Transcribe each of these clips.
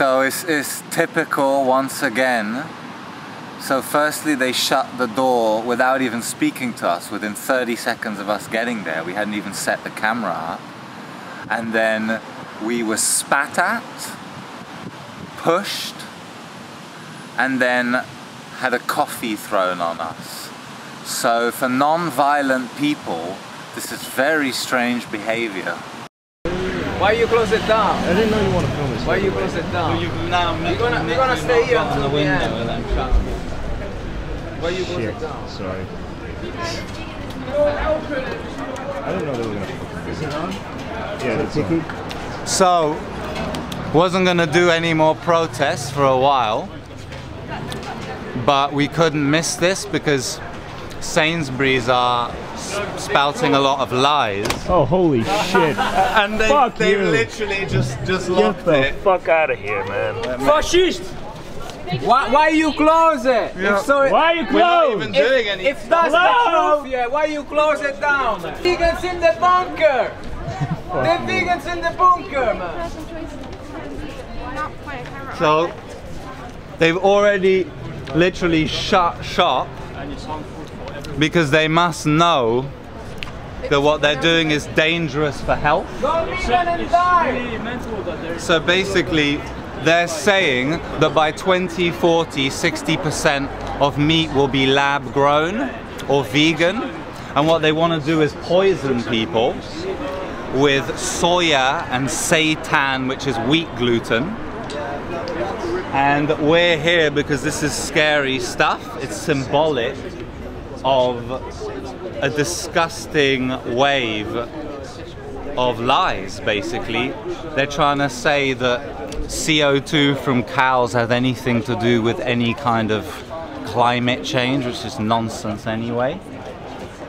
So it's, it's typical once again. So firstly they shut the door without even speaking to us within 30 seconds of us getting there. We hadn't even set the camera up. And then we were spat at, pushed, and then had a coffee thrown on us. So for non-violent people, this is very strange behavior. Why you close it down? I didn't know you want to film this. Why you going to sit down? You've now You're gonna, you're gonna stay here until the end. and then shut them. Why you close Shit. it down? Sorry. I didn't know they were gonna. Is it on? Yeah, that's on. So, wasn't gonna do any more protests for a while, but we couldn't miss this because Sainsbury's are s- spouting a lot of lies, Oh, holy shit. and they Fuck they you. literally just just Get the it. fuck out of here, man. Fascist! Why, why you close it? Yeah. If so, Why are you We're not even doing any. if that's Hello? the truth, yeah, why you close it down? Vegans in the bunker! the vegans in the bunker, man! So they've already literally shut shop because they must know that what they're doing is dangerous for health. So basically, they're saying that by 2040, 60% of meat will be lab grown or vegan. And what they want to do is poison people with soya and seitan, which is wheat gluten. And we're here because this is scary stuff. It's symbolic of a disgusting wave of lies, basically. They're trying to say that CO2 from cows has anything to do with any kind of climate change, which is nonsense anyway.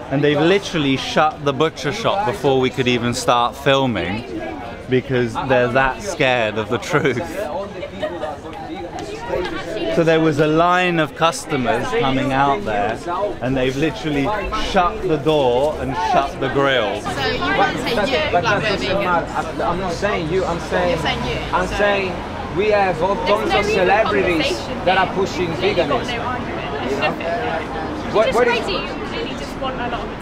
And they've literally shut the butcher shop before we could even start filming because they're that scared of the truth. So there was a line of customers coming out there and they've literally shut the door and shut the grill. So you can't say you, But like that we're doesn't vegan. matter. I- I'm not saying you, I'm saying, You're saying you, I'm so- saying we have all There's tons no of celebrities that are pushing You've clearly got veganism. no argument. There's nothing. What, It's what just is- You clearly just want a lot of attention.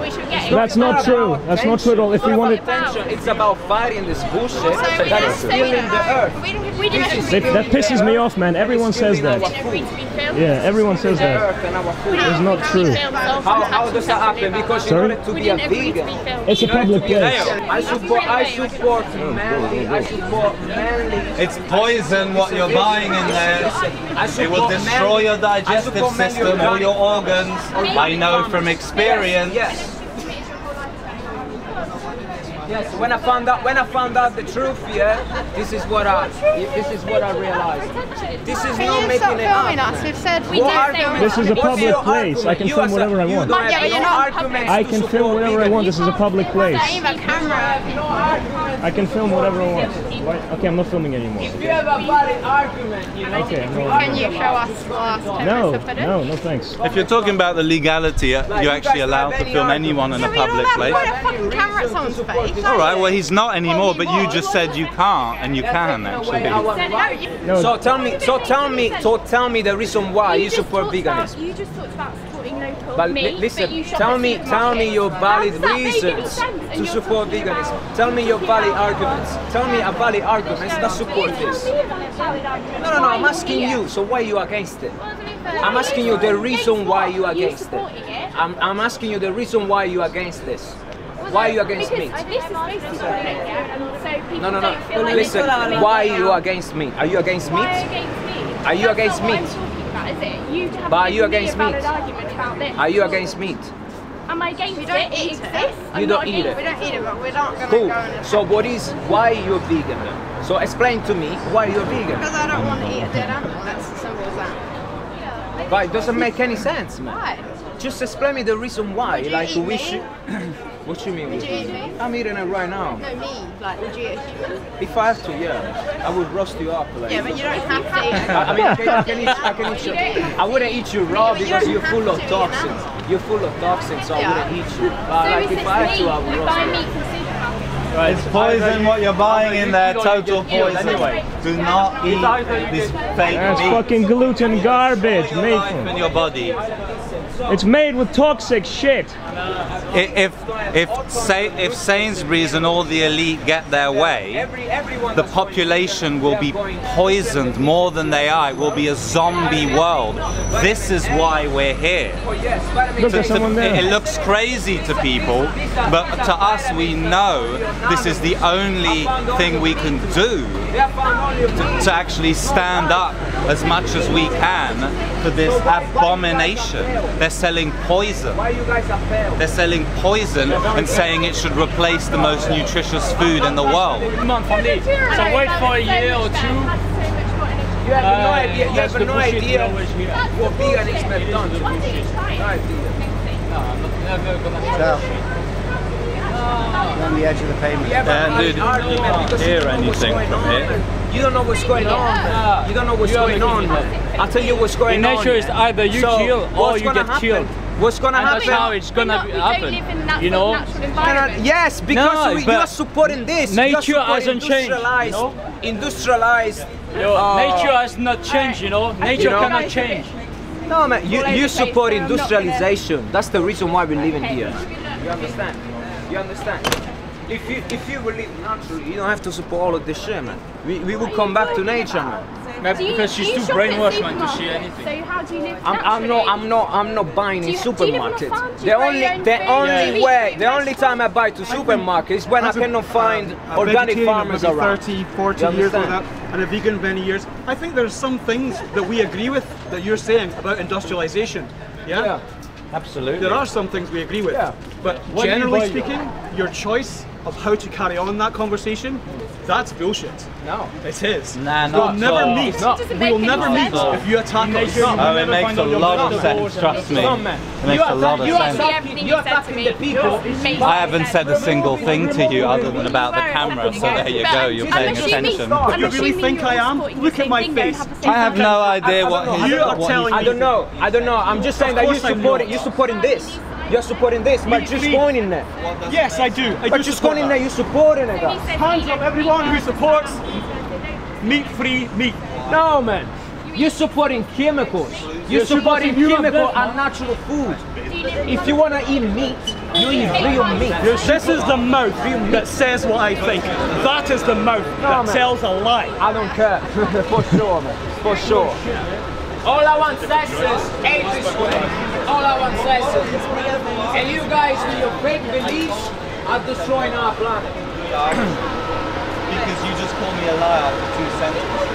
We should get That's not true. That's not true at all. If we wanted, attention, it's about fighting this bullshit So we that don't is say stealing the earth. We, we do This is that, that pisses me off, man. Everyone says that. agree to be filmed. Yeah, everyone says that. earth and our food. It's not true. How, how does that happen? Because in Sorry? order to be a didn't agree to vegan. It's a in order to public be place. I support, I support manly, I support manly. It's poison what you're buying in there. It will destroy your digestive system, all your organs. I know from experience. Yes. Yes, when I found out when I found out the truth, yeah, this is what I this is what I realized. This is Can not making stop it filming up. us? We've said What we don't argument- film This is a public place. I can argument? film whatever I want. You don't Yeah, but you're no not public. I can film whatever I want. This is a public place. Don't. I can film whatever I want. Why? Okay, I'm not filming anymore. If you have a valid argument, you know. Okay, I'm. Can you show us the last 10 No, minutes of footage? no, no thanks. If you're talking about the legality, uh, you're actually allowed to film anyone in a Yeah, but you're public not place. put a fucking camera at someone's face. All right, well he's not anymore, but you just said you can't, and you can actually. No, So tell me, so tell me, so tell me the reason why you support veganism. You just talked about supporting no But meat, listen, but you tell me, tell me your valid How does that make any reasons to support veganism. Tell me your valid arguments. Tell me a valid arguments that support this. Tell me a valid argument. No, no, no. I'm asking you. So why are you against it? Well, to be fair, I'm asking you the reason why you You against it. it? I'm, I'm asking you the reason why you against this. Why are you against because meat? This is basically what it is, yeah, and so people No, no, don't feel no. like Listen, why are you against meat? Are you against Why meat? against meat? Are you That's against meat? About, is it? You have But are you against a meat? argument about this. Are you against meat? Am I against We don't it? It eat it. exists. I'm You don't eat it. We don't eat it, but we're not going to Cool. go and So what is why you're vegan then? So explain to me why you're vegan. Because I don't want to eat a dead animal. That's as simple as that. But it doesn't make any sense, man. Why? Just explain me the reason why. Would you like eat we me? should. what you mean? Would you eat me? I'm eating it right now. No, me. Like, would you eat a human? If I have to, yeah, I would roast you up. Like. Yeah, but you don't have to eat I, I mean, I can, I can eat. I can eat you. I wouldn't eat you raw but you because don't you're full of to, toxins. You're full of toxins, so I wouldn't eat you. But So like if I had to, I would You roast buy you. meat from. Right. It's poison what you're buying in there, total poison. Anyway. Do not eat this fake That's meat. fucking gluten garbage Your made life in your body. It's made with toxic shit. If if say if Sainsbury's and all the elite get their way, the population will be poisoned more than they are. It will be a zombie world. This is why we're here. Look at someone. It looks crazy to people, but to us, we know this is the only thing we can do They have found only meat. to actually stand up as much as we can for this abomination. They're selling poison. Why you guys have failed? They're selling poison and saying it should replace the most nutritious food in the world. month on it. So wait for a year or two. You have no Uh, idea. You have no idea what veganism has done to. No idea. No, I'm not never gonna try shit. on the edge of the pavement. Yeah, but Yeah, I- dude, you argument can't hear don't know what's anything going from on, here. man. You don't know what's going on. man. You don't know what's You going on. man. I'll tell you what's going In on. nature, it's either you So, kill or you get happen? killed. What's gonna And that's happen? how it's gonna be we happen. don't live in that You know? natural No, no, environment. yes, because No, we, you are supporting this. You nature supporting hasn't changed, you Industrialized, know? industrialized. Yo, uh, nature has not changed, you know. Nature know? cannot change. No, man, you, you support place, so I'm not gonna- industrialization. That's the reason why we're living Okay. here. You understand? You understand? If you if you will live naturally, you don't have to support all of this shit, man. We, we will come back to nature, man. Man, Do you- because she's too brainwashed, man, to see anything. So how do you live I'm, I'm not I'm not I'm not buying Do in you- do you live on a supermarkets. The only the only Do way the only time I buy to supermarket is when I cannot find uh, a organic farmers around. 30, 40 years like that, and a vegan many years. I think there's some things that we agree with that you're saying about industrialization. Yeah? Yeah, absolutely. There are some things we agree with. Yeah. But What do you generally speaking, your choice of how to carry on that conversation, that's bullshit. No. It is. Nah, we'll never so. meet. Doesn't We will never meet sense. if you attack us. Nature- Oh, it never makes find a all your lot of vegetables sense, trust me. Man. It makes a lot of you are sense. Everything you are you said to attacking me. the people. I haven't said a single thing to you other than about the camera, so there you go, you're paying attention. I'm You really think I am? Look at my face. have the same I have no idea what don't he's You are what telling I don't know. I don't know. I'm just saying that you course I'm support it. You're supporting this. You're supporting this, but Meat just free. going in there. Yes, I do. I But do just support going in that. there, you're supporting it. He guys. Hands up don't everyone who believe supports meat-free meat. No, man. You're supporting chemicals. You're supporting chemical and natural food. If you want to eat meat, you eat real meat. This is the mouth that says what I think. That is the mouth that man. tells a lie. I don't care. For sure, man. For sure. All I want sex is hate this way. All I want sex is. And you guys with your fake beliefs are destroying our planet. Because you just called me a liar for two sentences.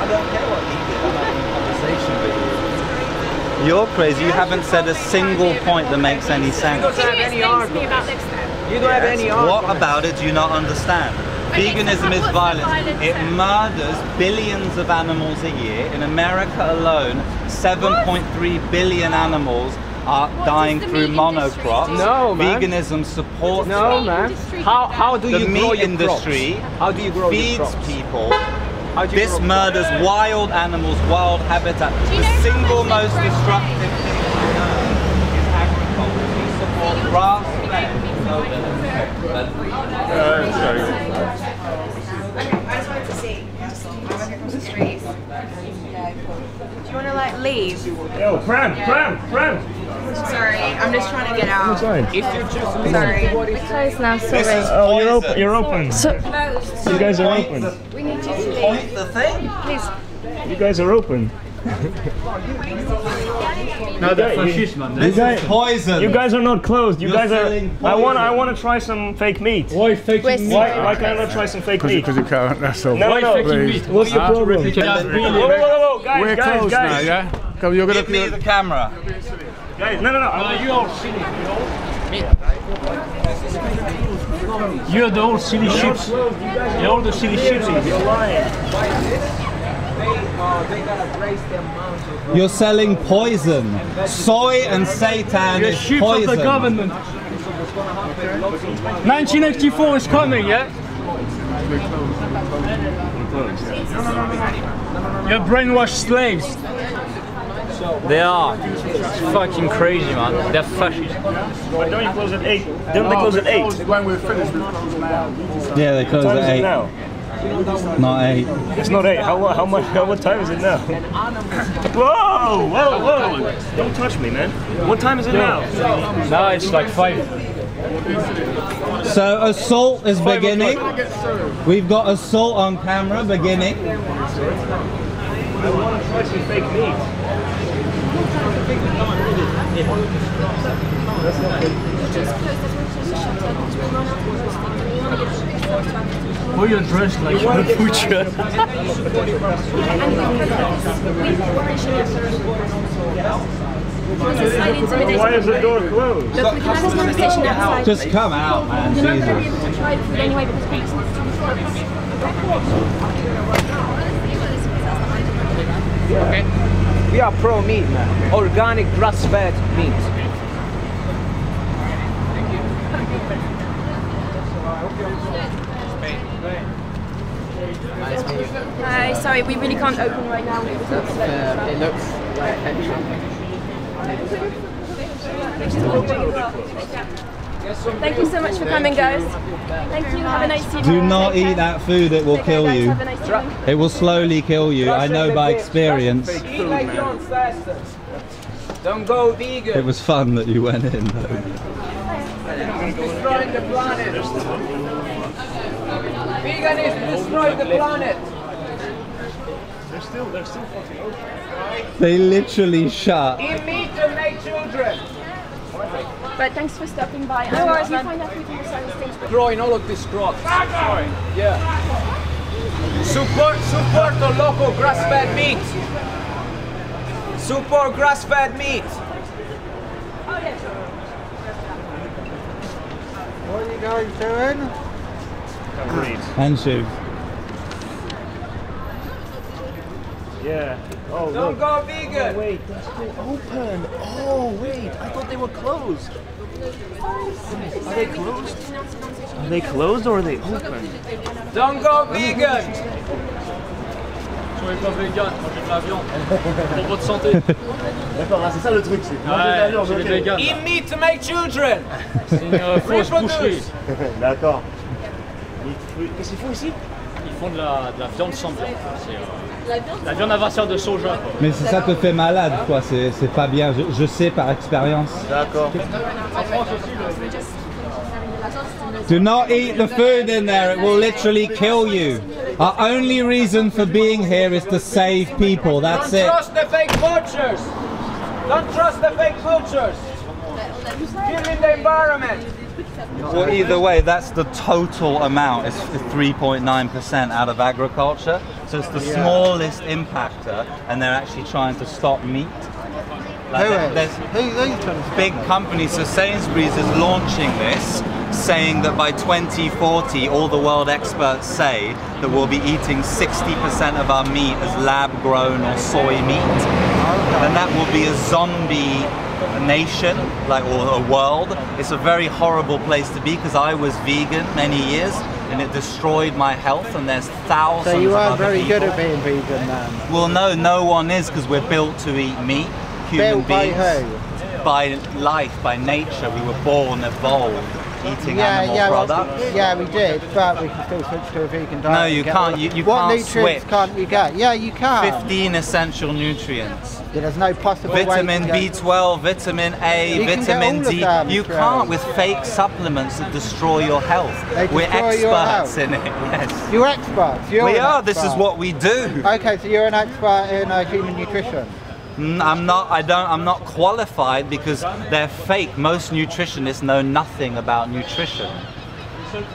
I don't care what he did, I'm having a conversation with you. You're crazy, you haven't said a single point that makes any sense. don't have you any explain to me argument. about this then? You don't have any What about it do you not understand? Okay, so Veganism is what's violence. violence It murders billions of animals a year. In America alone, 7.3 billion animals are What dying through monocrops. do? No, man. Veganism supports No, that. man. industry How, do how do The you grow meat your industry crops? How do you grow your feeds crops? people. How do you This grow murders wild animals, wild habitat. Do you The know how single much most they grow destructive thing on earth is agriculture. We support grass-fed. I just wanted to see. Just walking across the street. Do you want to like leave? Yo, Prem, Prem, Prem. Sorry, I'm just trying to get out. Sorry. If you just listen Sorry. to what now, This is Oh, you're poison. open. You're open. So, You guys are open. we need you to leave. Point the thing. Please. You guys are open. No, that's fascism, You guys, Poison. you guys are not closed. You You're guys are. selling I want. I want to try some fake meat. Why fake We're meat? Why, why can I not try some fake meat? Because you can't. That's so. No, no, no. faking meat? What's the problem? You can have Whoa, whoa, whoa, whoa, guys, We're guys, closed guys, now, yeah. Come, you're gonna. Give me the camera. guys. No, no, no. I Uh, you are silly, you? You're the old silly ships. You're all the silly ships. You're lying. You're selling poison. Soy and seitan You're is ships poison. of the government. 1984 is coming, yeah? You're brainwashed slaves. They are. It's fucking crazy, man. They're fascist. But don't you close at 8? Don't they close at 8? When we're finished, we close now. Yeah, they close at 8. now? Not 8. It's not 8. How, how much? How, what time is it now? Whoa! Whoa! Whoa! Don't touch me, man. What time is it now? Now it's like five. So assault is beginning. We've got assault on camera beginning. I want to try some fake meat. Oh, you're dressed like a butcher. Why is the door closed? Look, we can have this conversation outside. Just come out, man. You're not going to be Jesus. able to try the food anyway because we're We are pro meat, man. Organic grass-fed meat. Hi, sorry, we really can't open right now. it looks uh, like Thank you so much for coming, guys. Thank you. Have a nice evening. Do not eat that food, it will kill you. Have a nice evening. It will slowly kill you. I know by experience. Eat like your ancestors. Don't go vegan. It was fun that you went in though. destroying the planet. Veganism destroyed the planet. They're still, they're still fucking open. They literally shut. Eat meat to make children. But thanks for stopping by. No worries, man. Find out everything beside the stage. Growing all of this crop. Sorry. Yeah. Support, support the local grass-fed meat. Support grass-fed meat. What are you guys doing? Can't ah, read. Yeah. Oh, Don't look. go vegan. Oh, wait, they're still open. Oh, wait. I thought they were closed. Are they closed? Are they closed or are they open? Don't go vegan. Soyez pas vegan, mangez de la viande. Pour votre santé. D'accord, c'est ça le truc. C'est Ouais, c'est les végans. Eat meat to make children. C'est une euh, fausse boucherie. Reproduce. D'accord. Qu'est-ce qu'ils font ici? Ils font de la, de la viande sans viande. C'est, euh, la viande à partir de soja. quoi. Mais si ça te fait malade, quoi, c'est c'est pas bien. Je, je sais par expérience. D'accord. Do not eat the food in there, it will literally kill you. Our only reason for being here is to save people, that's Don't it. trust the fake butchers. Don't trust the fake butchers. Killing the environment. Well, either way, that's the total amount. It's 3.9% out of agriculture. So it's the smallest impactor, and they're actually trying to stop meat. Like, Who is? there's Who, to big companies. So Sainsbury's is launching this, saying that by 2040, all the world experts say that we'll be eating 60% of our meat as lab-grown or soy meat. And that will be a zombie nation, like or a world. It's a very horrible place to be because I was vegan many years and it destroyed my health. And there's thousands. So you are very good at being vegan then. Well, no, no one is because we're built to eat meat. Human Built by beings. who? By life, by nature. We were born, evolved, eating Yeah, animal yeah, well, products. yeah, we did, but we can still switch to a vegan diet. No, you can't, you- you what can't nutrients switch. can't you get? Yeah, you can. 15 essential nutrients. Yeah, there's no possible way Vitamin to get- B12, vitamin A, You vitamin D. them you can't with fake supplements that destroy your health. They We're experts health. in it. Yes. You're experts. You're we are. This is what we do. Okay, so you're an expert in uh, human nutrition. Mm, I'm not. I don't. I'm not qualified because they're fake. Most nutritionists know nothing about nutrition.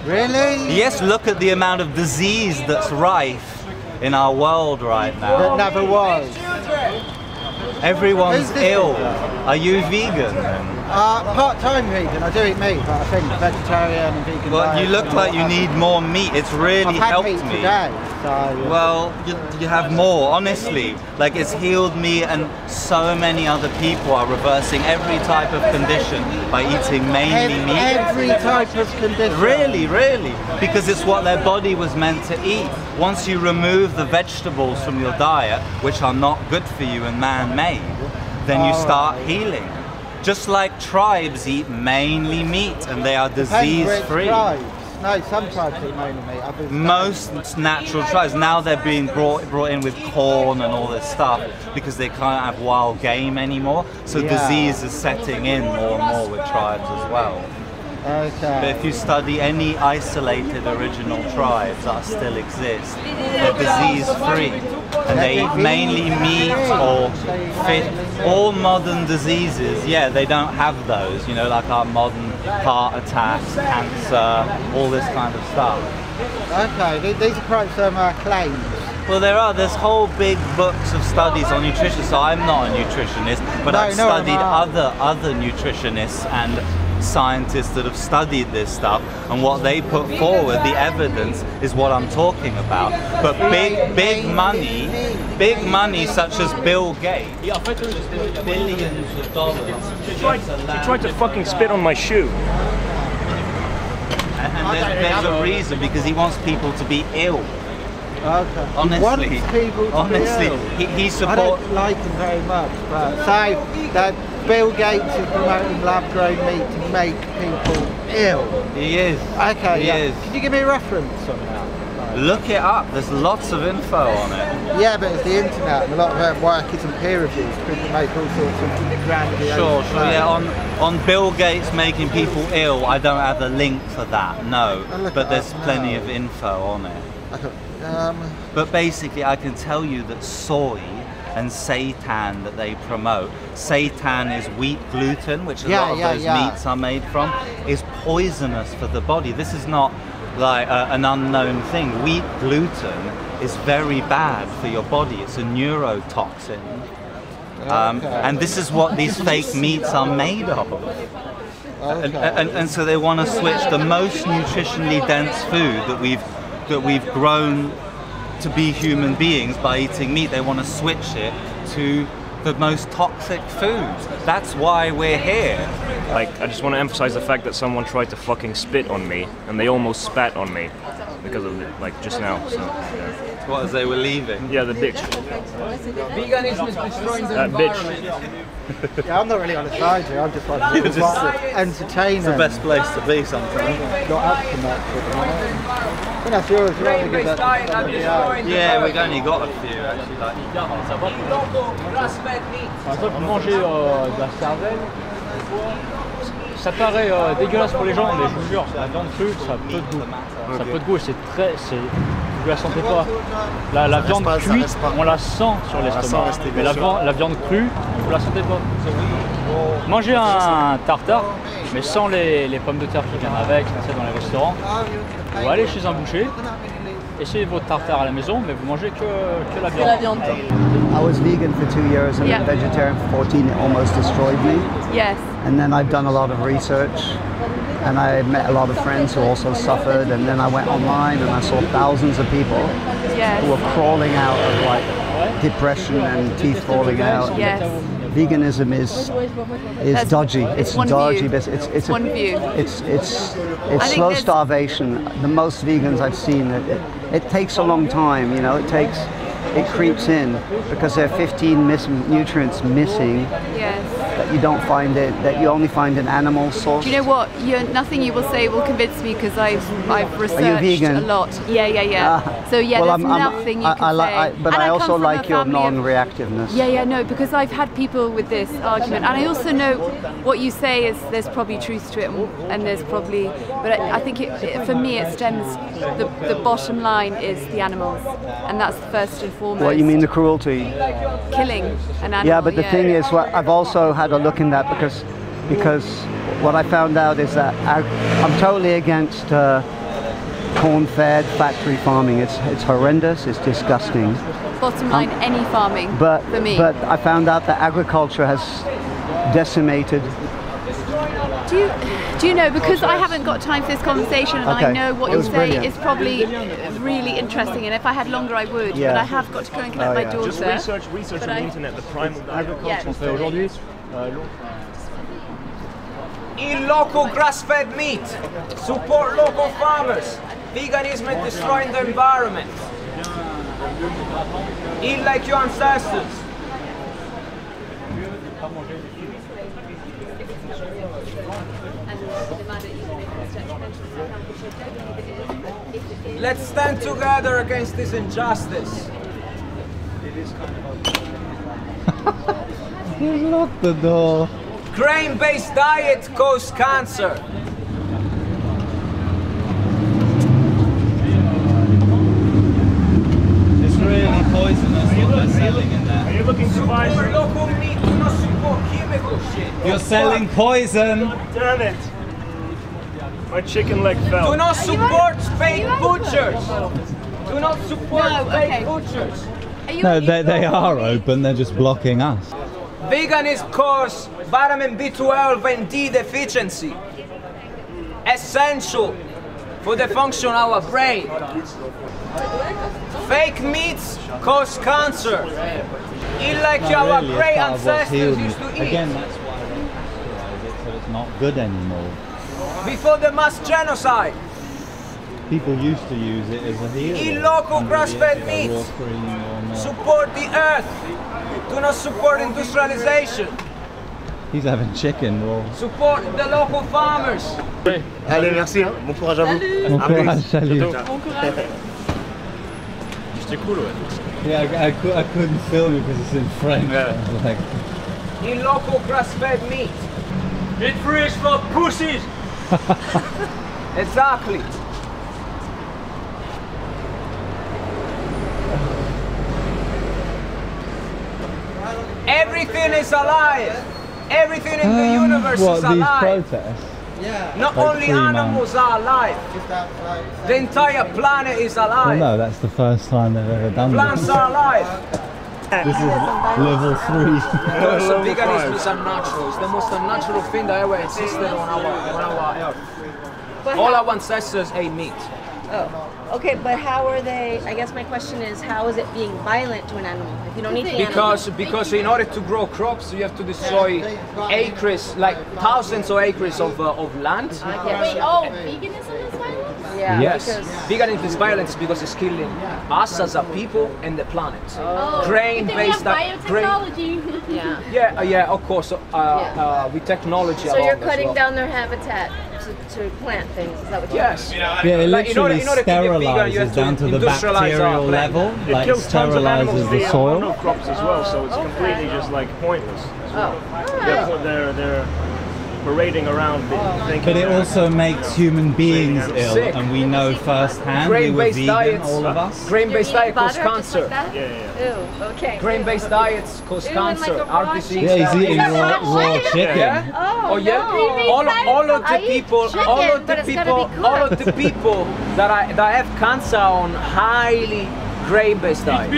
Really? Yes, look at the amount of disease that's rife in our world right now. That never was. Everyone's ill. Are you vegan? Uh, part-time vegan. I do eat meat, but I think vegetarian and vegan. Well, you look like you need more meat. It's I've really had helped meat me. today, so Well, you, you have more, honestly. Like, it's healed me, and so many other people are reversing every type of condition by eating mainly Ev- meat. every type of condition. Really, really. Because it's what their body was meant to eat. Once you remove the vegetables from your diet, which are not good for you and man made, then you Oh. start healing. Just like tribes eat mainly meat and they are Depends disease which free. tribes. No, some tribes eat mainly meat. others. Most natural tribes now they're being brought brought in with corn and all this stuff because they can't have wild game anymore. So Yeah. disease is setting in more and more with tribes as well. But if you study any isolated original tribes that still exist, they're disease free. And they eat mainly meat or fish. All modern diseases, yeah, they don't have those, you know, like our modern heart attacks, cancer, all this kind of stuff. Okay, these are quite some uh, claims. Well, there are. There's whole big books of studies on nutrition. So I'm not a nutritionist, but No, I've no, studied other other nutritionists and scientists that have studied this stuff. And what they put forward, the evidence, is what I'm talking about. But big, big money, big money, such as Bill Gates, Et en fait, eux, billions of dollars. He tried, he tried to fucking spit on my shoe. And, and there's, there's a reason because he wants people to be ill. Okay. He Honestly, wants people to be honestly, ill. he, he I don't like him very much, but say that Bill Gates is promoting lab-grown meat to make people ill. He is. Okay, He yeah. is. Can you give me a reference on that? Look it up. There's lots of info on it. Yeah, but it's the internet, and a lot of their work isn't peer reviewed. People make all sorts of grandiose Sure, sure. Yeah, on on Bill Gates making people ill, I don't have a link for that. No, but there's up plenty now. of info on it. Um, But basically, I can tell you that soy and seitan that they promote, seitan is wheat gluten, which a Yeah, lot of yeah, those yeah. meats are made from, is poisonous for the body. This is not like uh, an unknown thing. Wheat gluten is very bad for your body. It's a neurotoxin. Um, and this is what these fake meats are made of. And, and, and so they want to switch the most nutritionally dense food that we've that we've grown to be human beings by eating meat. They want to switch it to the most toxic foods. That's why we're here. Like, I just want to emphasize the fact that someone tried to fucking spit on me, and they almost spat on me because of it, like just now. So, yeah, What as they were leaving? yeah the bitch. Veganism is destroying the That bitch. yeah, I'm not really on the side here. I'm just like You're just- entertaining. The best place to be sometimes. Not up to much at the moment. I think yours. Only good at Yeah, we've only got a few actually. Like. Par exemple, manger euh, de la cervelle, ça paraît euh, dégueulasse pour les gens, mais je vous jure, la viande crue, ça a peu de goût. Ça a peu de goût et c'est très. Vous la sentez pas. La, la viande pas- cuite, on la sent sur l'estomac. Mais la, la viande crue, vous la sentez pas. Mangez un tartare, mais sans les, les pommes de terre qui viennent avec, dans les restaurants. Ou allez chez un boucher, essayez votre tartare à la maison, mais vous mangez que, que la viande. La viande. I was vegan for two years and Yeah. then vegetarian for 14. It almost destroyed me. Yes. And then I've done a lot of research and I met a lot of friends who also suffered. And then I went online and I saw thousands of people Yes. who were crawling out of like depression and teeth falling out. Yes. Veganism is is That's- dodgy. it's dodgy business. It's, it's, One a, view. It's it's it's slow starvation. The most vegans I've seen, it, it, it takes a long time. You know, it takes it creeps in because there are 15 miss- nutrients missing Yes. That you don't find it that you only find in animal source. Do you know what? You're, nothing you will say will convince me because I've I've researched a lot. Yeah, yeah, yeah. Ah. so yeah, well, there's I'm, I'm, nothing you I, can I, li- say. I, but And I also like your non-reactiveness. Yeah, yeah, no, because I've had people with this argument, and I also know what you say is there's probably truth to it, and- there's probably, but I, I think it, it, for me it stems. The, the bottom line is the animals, and that's first and foremost. What you mean the cruelty? Killing an animal. Yeah, but the thing is, what I've also had a look in that because because what I found out is that I, I'm totally against uh, corn-fed factory farming. It's it's horrendous. It's disgusting. bottom line, any farming. But for me, but I found out that agriculture has decimated. Do you, do you know, because I haven't got time for this conversation and I know what you was say brilliant. is probably really interesting and if I had longer I would, Yeah. but I have got to go and collect Oh, my yeah. daughter. Just research, research on the internet the primal Yeah. On Eat local grass-fed meat. Support local farmers. Veganism is destroying the environment. Eat like your ancestors. Let's stand together against this injustice. He's locked the door. Grain-based diet causes cancer. It's really poisonous what they're selling in there. Are you looking to buy Support some? local meat, do not support chemical shit. You're selling poison. Damn it! My chicken leg fell. Do not support fake butchers. Do not support No, fake butchers. No, they, they are open, they're just blocking us. Veganism causes vitamin B12 and D deficiency. Essential for the function of our brain. Fake meats cause cancer. Eat like our Really, great it's part of what's healed ancestors used to eat. Again, that's why they it, so it's not good anymore. Before the mass genocide, People used to use it as a healer. Eat local under the grass-fed edge meat. raw cream or more. Uh, support the earth. Do not support industrialization. He's having chicken raw. Support the local farmers. Allez, merci. Hein. Bon courage à vous. Bon courage, salut. C'était cool, ouais. Yeah, I, I, I couldn't film it because it's in French. Yeah. I was like, Eat local grass-fed meat. Eat fish for pussies! Exactly. Everything is alive. Everything in the um, universe what, is these alive. protests? Yeah. Not Like only free man. animals are alive. The entire planet is Well, alive. no, that's the first time they've ever done this! Plants are alive. This is level three. So veganism is unnatural. It's the most unnatural thing that ever existed on our on our earth. All our ancestors ate meat. Oh, okay, but how are they? I guess my question is, how is it being violent to an animal if you don't eat the animal? Because because in order to grow crops, you have to destroy acres, like thousands of acres of uh, of land. Wait, oh, veganism is violent? Yeah. Yes, Because, veganism is violence because it's killing us as a people and the planet. Oh, Grain-based we di- have grain- biotechnology. yeah. Yeah, uh, yeah, of course. Uh, uh, with technology. So you're cutting well. down their habitat to, to plant things. Is that what you're Yes. Yeah, it Like, in order- literally in order to vegan, you have sterilizes to down to the bacterial level, It like kills tons of sterilizes the via soil. crops as well, so it's oh, completely just like pointless. Oh. They're, they're, they're parading around thinking But it also makes human beings ill, Sick. and we know firsthand. We were Grain-based vegan, diets. all of us. Grain-based You're diet cause butter cancer. like that? Yeah, yeah, yeah. Ew. Okay. Grain-based diets cause Ew, and like cancer, heart disease. Yeah, he's diabetes. eating raw, raw chicken. Yeah? Oh, Oh yeah. no. All, all of the people, chicken, all of the but it's gotta people, all of the people that I that have cancer on highly grain-based diet.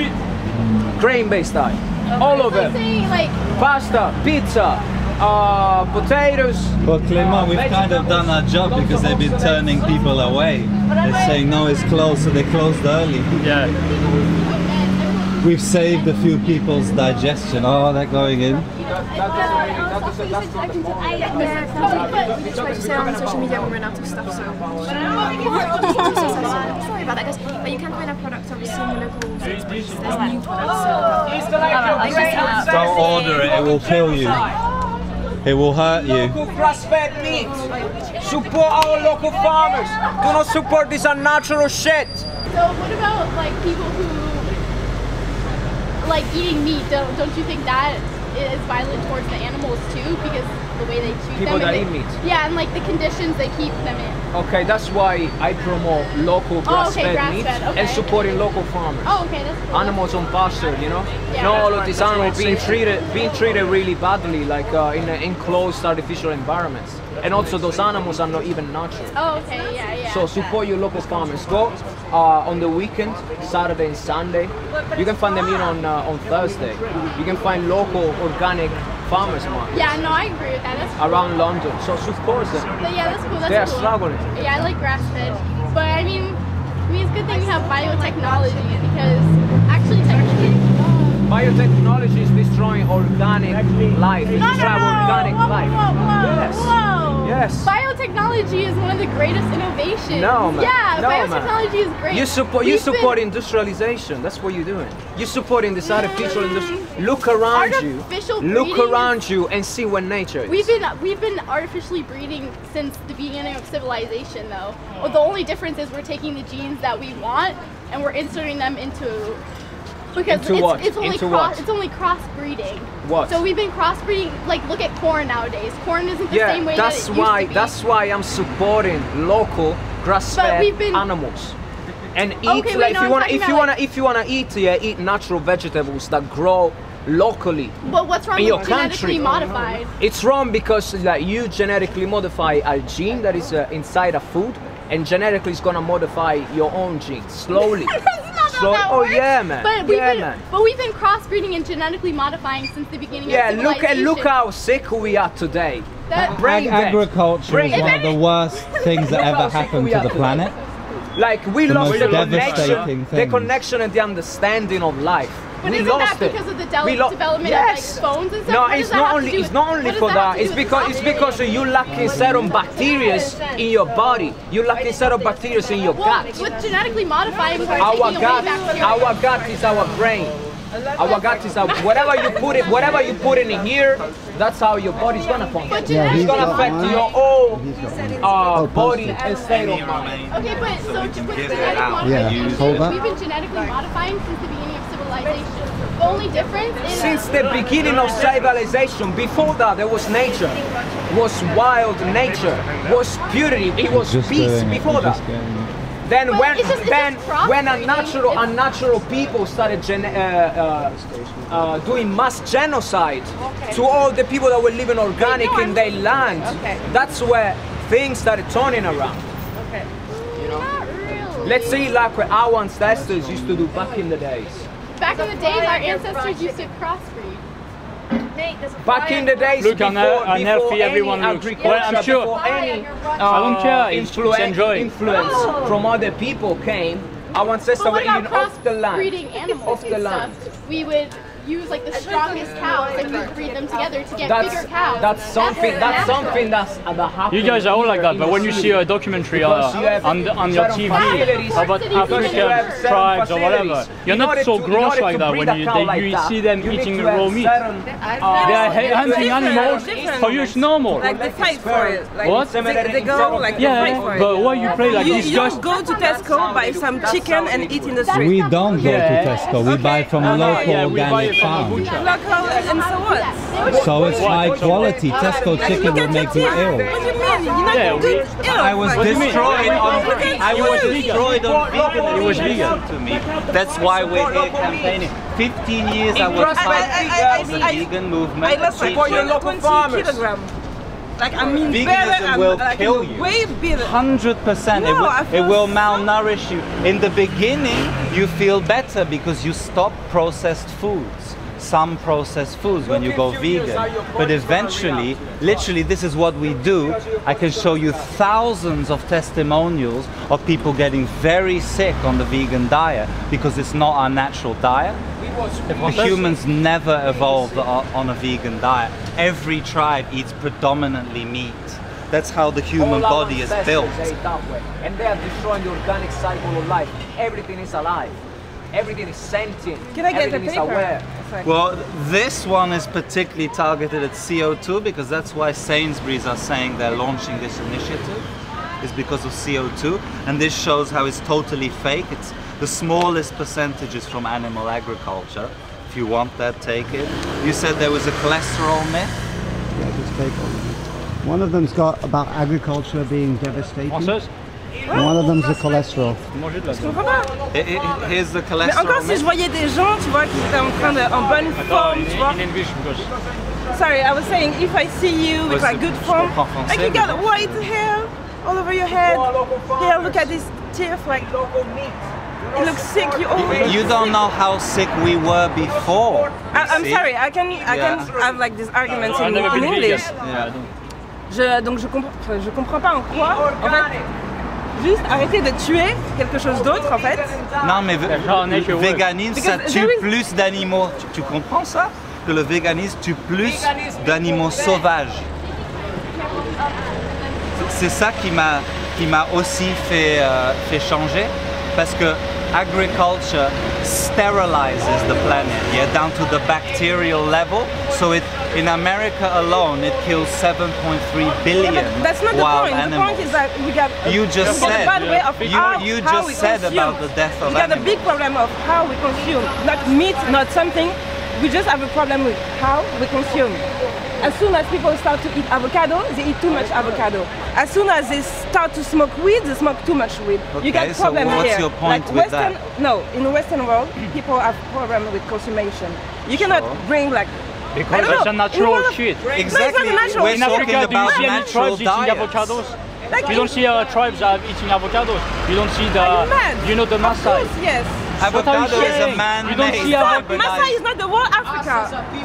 Grain-based diet. All of It's them. saying, like, Pasta, pizza, uh, potatoes. Well, Clément, we've kind of done our job because they've been turning people away. They're saying no, it's closed, so they closed early. Yeah. We've saved a few people's digestion. Oh, they're going in. but Like you say on social media, we run out of stuff, so. Sorry about that, guys. But you can find our products obviously in the local space. There's new products. So. Don't order it, it will kill you. It will hurt you. Local grass-fed meat. Support our local farmers. Do not support this unnatural shit. So what about like people who like eating meat? Don't don't you think that is violent towards the animals too? Because the way they treat People them. that and eat the- meat. Yeah, and like the conditions they keep them in. Okay, that's why I promote local Oh, grass-fed okay, meat grass-fed, okay. and supporting local farmers. Oh, okay, that's cool. Animals on pasture, you know. Yeah. Not all of these animals being treated being treated really badly, like uh, in uh, enclosed artificial environments. And also, those animals are not even natural. Oh, okay, yeah, yeah. So support your local farmers. Go uh, on the weekend, Saturday and Sunday. You can find them in on uh, on Thursday. You can find local organic farmers markets Yeah, no, I agree with that. Cool. around London. So support them. But yeah, that's cool. That's They are cool. struggling. Yeah, I like grass fed, but I mean, I mean it's a good thing we have biotechnology because Biotechnology is destroying organic life. It's No, no, destroying no. organic whoa, life. Whoa, whoa, Yes. whoa. Yes. Biotechnology is one of the greatest innovations. No, man. Yeah, No, man. biotechnology is great. You support you We've support been- industrialization. That's what you're doing. You're supporting this artificial industry. Look around you. Artificial Look breeding around you and see what nature is. We've been we've been artificially breeding since the beginning of civilization, though. Well, the only difference is we're taking the genes that we want and we're inserting them into because Into it's, what? it's only Into cross what? it's only crossbreeding. What? So we've been crossbreeding. Like look at corn nowadays. Corn isn't the yeah, same way that's that it why used to be. that's why I'm supporting local grass-fed been- animals. And eat Okay, wait, like no, if you wanna if you about, wanna if you wanna eat yeah, eat natural vegetables that grow locally. But what's wrong in with your genetically country. modified? It's wrong because like you genetically modify a gene that is uh, inside a food, and genetically it's gonna modify your own genes slowly. Slow- that oh works. yeah, man. But we've yeah, been, man. but we've been crossbreeding and genetically modifying since the beginning Yeah, of look at look how sick we are today. That- Brain Ag- agriculture Brain is one of the worst things that ever happened to the planet. Like we The lost the devastating connection, the connection and the understanding of life. But we isn't lost that it. because of the del- We lo- development yes. of like phones and stuff? No, What it's not only it's not only for that that. It's because it's because you lacking certain bacteria in your body. You lacking certain bacteria in your Well, gut. with genetically modifying, Our gut, our gut is our brain. Our gut is our whatever you put it, whatever you put in here, that's how your body's gonna function. Yeah, it's he's gonna affect one. your whole uh, body and state of mind. Okay, but so, with give genetic it modification, Yeah, we've been genetically modifying since the beginning of civilization. The only difference is Since the beginning of civilization, before that there was nature, was wild nature, was purity, it was Just peace doing before that. Then But when just- then when a crossbreeding. natural unnatural people started gen- uh, uh, uh, doing mass genocide to all the people that were living organic in their land, that's where things started turning around. Okay. you know Let's see like what our ancestors used to do back in the days. Back in the days, our ancestors used to crossbreed. Back in the days Look, before, un- un before healthy, any everyone looks- Well, I'm sure- before any I don't care, it's- enjoy. influence from other people came, our ancestors were what about eating off the land. animals Off the land. stuff? We would use like the strongest cows and we would breed them together to get That's bigger cows. that's something that's natural. something that's uh, that happens. You guys are all like that, but when you see a documentary uh, Because you have on, the, on your TV about because you have African tribes or whatever, you're not so to- in gross like that when you, they, you see them eating raw meat. certain, they uh, are hunting animals. For you, it's normal. Like they fight for it. Like What? They, they go like they fight Yeah, for it. but why you play like you, this? you Just don't go to Tesco, buy some chicken and eat in the street. We don't go to Tesco. We buy from a local Yeah, we buy organic it from a farm. Local and so what? So it's high quality. Tesco chicken will make you ill. What do you mean? You're not Yeah, we- to ill. I was What do you mean? destroyed on I was destroyed on veganism. It was vegan. to me. That's why we're here campaigning. 15 years I was I- I- fighting I- I- the vegan movement. I lost like Support your local farmers. kilogram. Like I mean, Veganism better. I'm will like, kill you. Way better. Hundred percent. It will, it will so- malnourish you. In the beginning, you feel better because you stop processed foods. Some processed foods when you go vegan. But eventually, literally, this is what we do. I can show you thousands of testimonials of people getting very sick on the vegan diet because it's not our natural diet. The humans never evolved on a vegan diet. Every tribe eats predominantly meat. That's how the human All body is built. ate that way. And they are destroying the organic cycle of life. Everything is alive. Everything is sentient. Can I get the Everything is paper? aware. Well, this one is particularly targeted at CO2 because that's why Sainsbury's are saying they're launching this initiative. Is because of CO2, and this shows how it's totally fake. It's the smallest percentages from animal agriculture. If you want that, take it. You said there was a cholesterol myth. Yeah, just take it. One of them's got about agriculture being devastating. Française And one of them's the cholesterol. Manger de Je comprends pas. I- I- Here's the Mais cholesterol encore si je voyais des gens, tu vois, qui étaient en train de, en bonne forme, tu vois. in English because Sorry, I was saying if I see you with a good form, comprends like you got white hair all over your head. Yeah, look at this teeth, like it looks sick. You always. You don't know how sick we were before. I, I'm see? sorry, I can I Yeah. can have like these arguments in, in English. Yeah. Je, donc je comprends, je comprends pas en quoi. En fait, juste arrêter de tuer quelque chose d'autre en fait. Non, mais le véganisme, ça tue is- plus d'animaux. Tu, tu comprends ça? Que le véganisme tue plus d'animaux sauvages. C'est ça qui m'a qui m'a aussi fait euh, fait changer parce que agriculture sterilizes the planet, yeah, down to the bacterial level. So it in America alone, it kills 7.3 billion Yeah, but that's not the point. The point is that we got You just said- a bad way of you- how, you how just we said consume. about the death of We got a big problem of how we consume, not meat, not something. We just have a problem with how we consume. As soon as people start to eat avocado, they eat too much avocado. As soon as they start to smoke weed, they smoke too much weed. you Okay, got so what's here. your point like with Western, that? no, in the Western world, people have problem with consumption. You cannot Sure. bring like Because don't that's know, a natural in one shit. No, it's Exactly. not a natural. We're In Africa, do you see any natural tribes eating avocados? Like You don't see uh, tribes uh, eating avocados. You don't see the. Are you mad? You know the Of Maasai. course, yes. Avocado is a saying. man-made You don't see Stop! avocado. Maasai is not the whole Africa.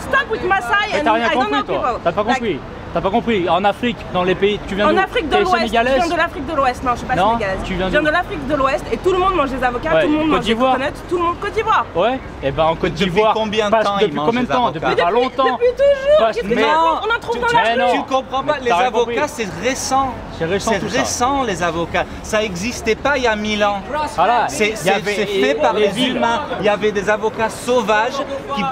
Stop with Maasai and t'as I don't know people. T'as pas Like, compris. T'as pas compris. En Afrique, dans les pays, tu viens En Afrique de l'Ouest, je viens de l'Afrique de l'Ouest, non je suis pas Non, sénégalaise. tu viens je viens d'où de l'Afrique de l'Ouest et tout le monde mange des avocats, Ouais, tout le monde Côte mange des d'Ivoire. coconuts, tout le monde Côte d'Ivoire. Ouais. Et ben en Côte Depuis d'Ivoire. combien de temps ils Depuis combien de temps Depuis pas Depuis- longtemps. Depuis toujours Parce- Qu'est-ce que mais- On en trouve dans tu- la mais rue. non. Tu comprends pas, les avocats c'est récent. C'est récent C'est tout ça. récent les avocats. Ça n'existait pas il y a 1000 ans. Voilà. C'est fait par les humains. Il y avait des avocats sauvages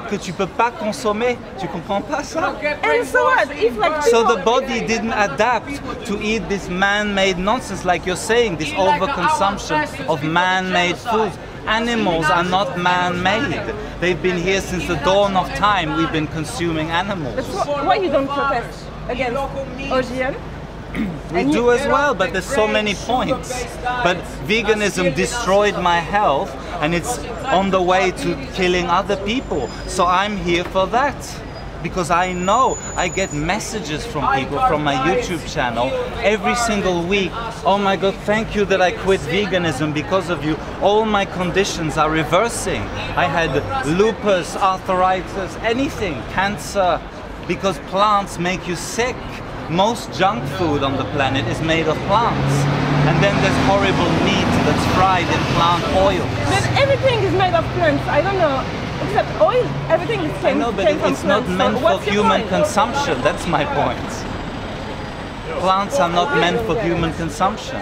que tu peux pas consommer. Tu comprends pas ça? And so what? If like So the body didn't adapt to eat this man-made nonsense like you're saying, this overconsumption of man-made foods. Animals are not man-made. They've been here since the dawn of time. We've been consuming animals. That's why you don't protest against OGM? We do as well, but there's so many points. But veganism destroyed my health and it's on the way to killing other people. So I'm here for that. Because I know I get messages from people from my YouTube channel every single week. Oh my god, thank you that I quit veganism because of you. All my conditions are reversing. I had lupus, arthritis, anything, cancer, because plants make you sick. Most junk food on the planet is made of plants. And then there's horrible meat that's fried in plant oil. But everything is made of plants. I don't know. Except oil, everything is I came, know, but from it's not meant so for human point? consumption. That's my point. Plants are not meant for human consumption.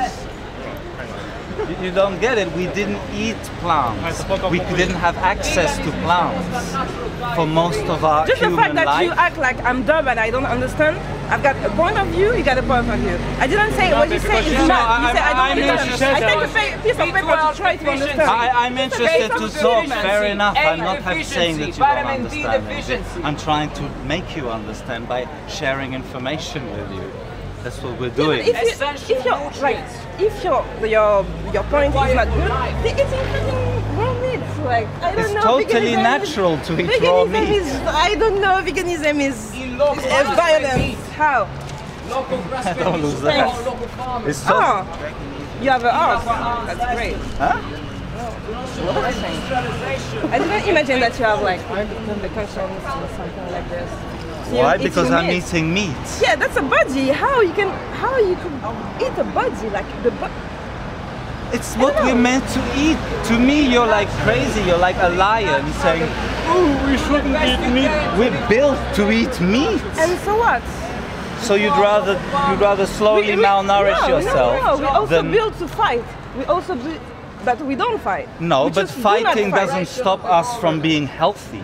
You- You don't get it. We didn't eat plants. We didn't have access to plants for most of our Just the fact that life. you act like I'm dumb and I don't understand. I've got a point of view, you got a point of view. I didn't say what you say is No, mad. You I'm- say I don't I'm understand. I take a pa- piece of paper to try to understand. I, I'm interested to talk. Fair enough. I'm not saying that you don't understand. I'm trying to make you understand by sharing information with you. That's what we're doing. If you, if your like, if your your your point is not good, it's raw meat. Like I don't It's know. totally veganism natural is, to eat raw meat. Is, I don't know. Veganism is, is violence. How? I don't lose that. It's so. Oh, you have an art. Oh, that's great. Huh? What was I saying? I didn't imagine that you have like the conscience or something like this. You Why? eat Because I'm meat. eating meat. Yeah, that's a body. How you can how you can eat a body like the body? It's what we're meant to eat. To me, you're like crazy. You're like a lion saying, "Oh, we shouldn't eat meat." We're built to eat meat. And so what? So you'd rather you'd rather slowly malnourish no, yourself No, no, we also than build to fight. We also do, but we don't fight. no. We But just do not fighting fight. doesn't stop us from being healthy.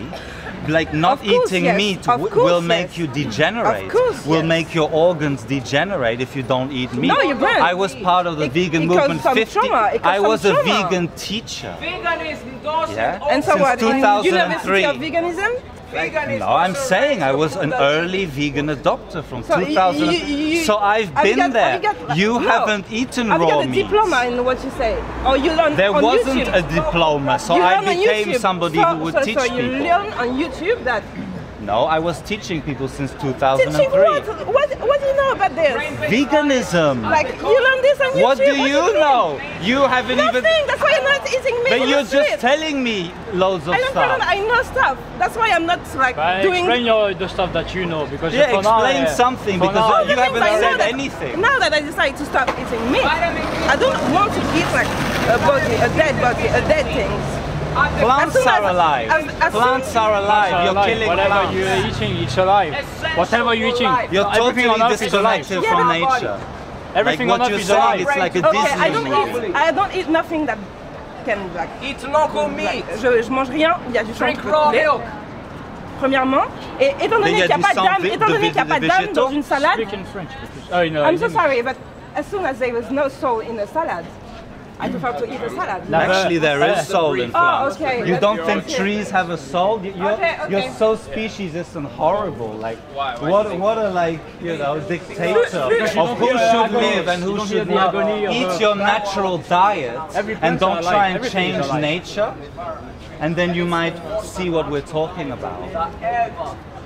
Like not course, eating yes. meat w- course, will make yes. you degenerate. Of course, will yes. make your organs degenerate if you don't eat meat. No, you burn. I was part of the It- vegan it movement. some 50. trauma. It I was some a trauma. vegan teacher. Veganism doesn't Yeah. And so Since what? In 2003. University of veganism? No, I'm saying I was an early vegan adopter from So 2000. you- you- you- so I've you been got- there. you got- you no. haven't eaten you raw got a meat. diploma in what you say? Or you learn There wasn't YouTube? a diploma, oh, so I became YouTube. somebody so, who would so, teach so you people. learn on YouTube that No, I was teaching people since 2003. Teaching what? What, what do you know about this? Veganism. Like, you learn this on What do you mean? know? You haven't Nothing. even. That's why I'm not eating meat But you're the street. just telling me loads of I stuff. know. I know stuff. That's why I'm not like Bah, doing. explain your, the stuff that you know because Yeah, for now, explain uh, something, because now- you haven't said that- anything. Now that I decided to stop eating meat, I don't want to eat like a body, a dead body, a dead things. Plants As are alive. as- as soon- Plants are alive. Plants are You're alive. killing Whatever plants. you're eating, it's alive. Whatever you're eating, You're everything on totally earth is alive. disconnected from nature. Everything like on earth is alive. it's like a Okay, Disney I don't movie. eat. I don't eat nothing that can like. Eat local meat. Je, je mange rien. Il y a du sang Drink de raw milk. Premièrement, et étant donné a qu'il n'y a pas d'âme, étant de donné qu'il n'y a pas de d'âme dans une salade. Oh, no, I'm in so sorry, but as soon as there was no soul in the salad, I prefer to eat a salad. Actually, there is soul in Oh, plants. okay. You don't That's think okay. trees have a soul? You- You're, Okay, okay. you're so speciesist and horrible. Like, what, what a like, you know, dictator of don't who should live and who should not. Eat your natural diet and don't try and change nature. And then you might see what we're talking about.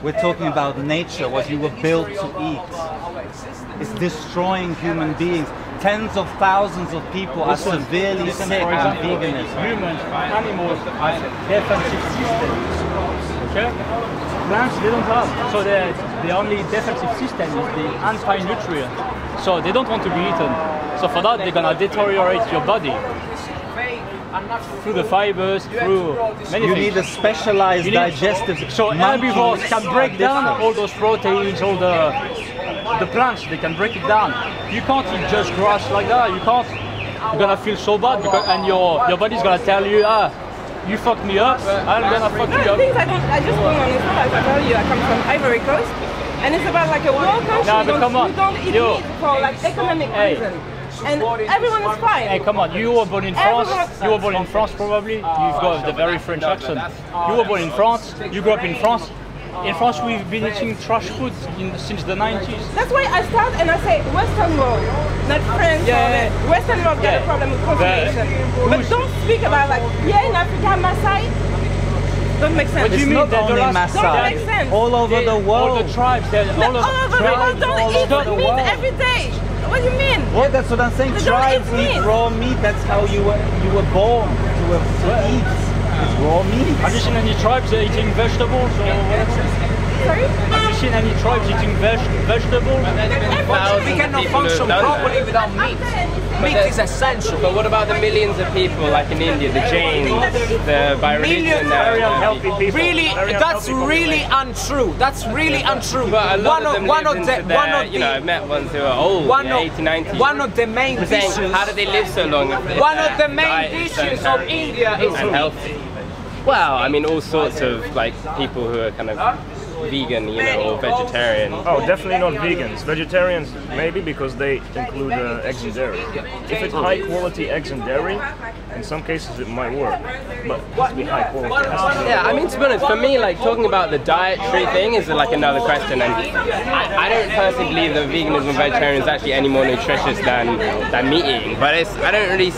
We're talking about nature, what you were built to eat. It's destroying human beings. Tens of thousands of people are severely sick example, veganism. Humans, animals defensive systems. Okay? Plants they don't have. So the the only defensive system is the anti-nutrient. So they don't want to be eaten. So for that they're gonna deteriorate your body through the fibers, through many You things. need a specialized need- digestive. So herbivores can break down all those proteins, all the the plants. They can break it down. You can't eat just grass like that. You can't. You're gonna feel so bad because and your your body's gonna tell you ah. You fucked me up, I'm gonna fuck No, you up. things I don't, I just don't understand. Like I tell you, I come from Ivory Coast, and it's about like a world country. Nah, you, but don't, come on. you don't eat Yo. meat for like economic Hey. reasons, and everyone is fine. Hey, come on! You were born in France. You were born in France, probably. You've got the very French accent. You were born in France. You grew up in France. In France, we've been eating trash food in, since the 90s. That's why I start and I say Western world, not French. Yeah, yeah. Western world got a problem with conservation. But don't speak about like yeah in Africa Maasai. Don't make sense. What do you mean? not only last- Don't Maasai. make sense. All over They- the All world. the tribes, they're No, all, all the over the world don't all eat over the meat world. every day. What do you mean? Yeah, that's what I'm saying. They Tribes eat eat raw meat. That's how you were you were born to, to eat. It's raw meat. Have you seen any tribes eating vegetables? Or Sorry? have you seen any tribes eating veg- vegetables? We cannot function properly without meat. Meat is essential. But what about the millions of people like in India, the Jains, the by religion Millions they're uh, Very unhealthy people. Really, that's really untrue. That's really untrue. But a lot one of them one of the their, one of you know, I've met ones who are old, one you know, of 80, 90. one of the main We're dishes. how do they live so long? if- if One of the main diet is so dishes of India is and healthy. Well, I mean, all sorts of like people who are kind of vegan, you know, or vegetarian. Oh, definitely not vegans. Vegetarians, maybe because they include uh, eggs and dairy. If it's high quality eggs and dairy, in some cases it might work, but it has to be high quality. It has to be- Yeah, I mean, to be honest, for me, like talking about the dietary thing is like another question, and I, I don't personally believe that veganism and vegetarian is actually any more nutritious than than meat eating. But it's I don't really.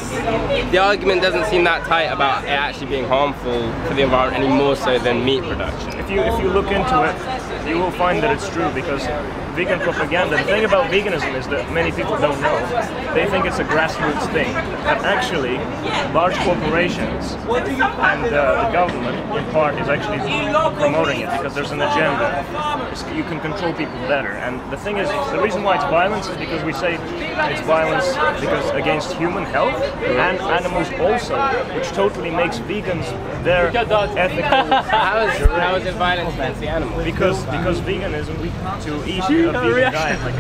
The argument doesn't seem that tight about it actually being harmful for the environment any more so than meat production. If you if you look into it, you will find that it's true because vegan propaganda. The thing about veganism is that many people don't know. They think it's a grassroots thing, but actually, large corporations and uh, the government, in part, is actually promoting it because there's an agenda. It's- you can control people better, and the thing is, the reason why it's violence is because we say it's violence because against human health and animals also, which totally makes vegans their ethical. How is how is it violence against the animals? Because because veganism to eat a vegan diet like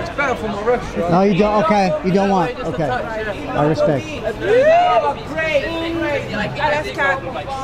It's better for my restaurant. No, you don't. Okay, you don't want. Okay, I respect.